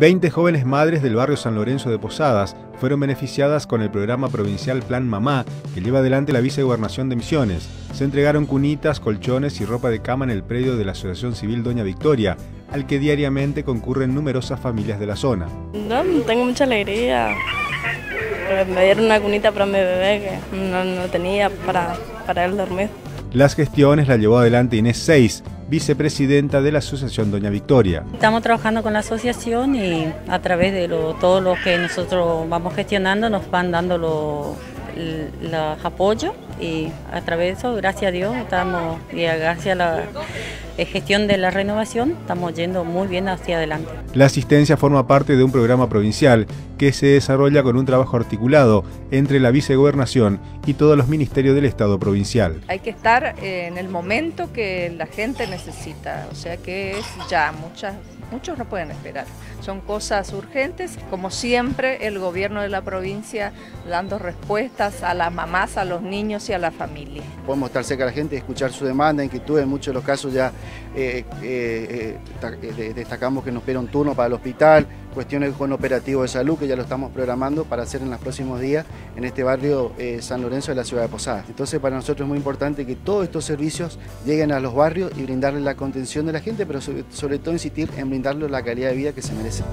20 jóvenes madres del barrio San Lorenzo de Posadas fueron beneficiadas con el programa provincial Plan Mamá que lleva adelante la vicegobernación de Misiones. Se entregaron cunitas, colchones y ropa de cama en el predio de la Asociación Civil Doña Victoria, al que diariamente concurren numerosas familias de la zona. No, tengo mucha alegría. Me dieron una cunita para mi bebé que no, tenía para, para él dormir. Las gestiones las llevó adelante Inés Seis, vicepresidenta de la Asociación Doña Victoria. Estamos trabajando con la asociación y a través de todo lo que nosotros vamos gestionando nos van dando los apoyos y a través de eso, gracias a Dios, estamos, y gracias a la gestión de la renovación, estamos yendo muy bien hacia adelante. La asistencia forma parte de un programa provincial que se desarrolla con un trabajo articulado entre la vicegobernación y todos los ministerios del Estado provincial. Hay que estar en el momento que la gente necesita, o sea que es ya muchas Muchos no pueden esperar. Son cosas urgentes, como siempre el gobierno de la provincia dando respuestas a las mamás, a los niños y a la familia. Podemos estar cerca de la gente, escuchar su demanda, inquietud, en muchos de los casos ya eh, eh, eh, destacamos que nos un turno para el hospital, cuestiones con operativo de salud que ya lo estamos programando para hacer en los próximos días en este barrio San Lorenzo de la ciudad de Posadas. Entonces para nosotros es muy importante que todos estos servicios lleguen a los barrios y brindarles la contención de la gente, pero sobre, todo insistir en brindarles la calidad de vida que se merecen.